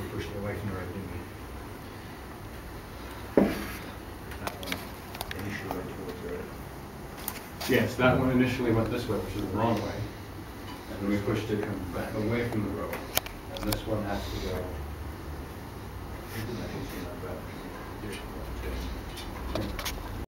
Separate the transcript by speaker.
Speaker 1: We pushed it away from the road, didn't we? That one initially went towards the road.
Speaker 2: Yes, that one initially went this way, which is the wrong way. And we pushed it back away from the road. And this one has to go.
Speaker 1: It didn't actually that. Just.